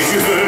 If you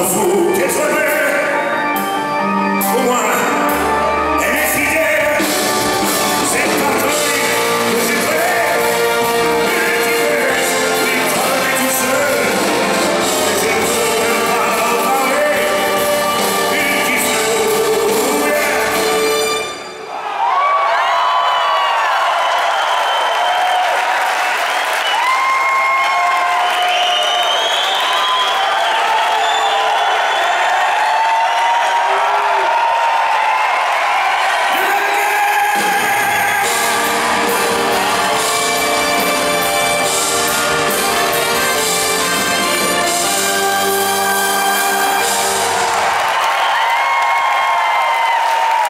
azul